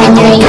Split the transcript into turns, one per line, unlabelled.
Yeah.